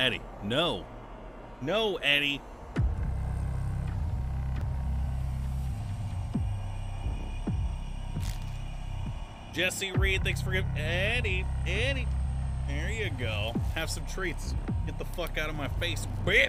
Eddie, no. No, Eddie. Jesse Reed, thanks for giving Eddie, Eddie. There you go. Have some treats. Get the fuck out of my face, bitch.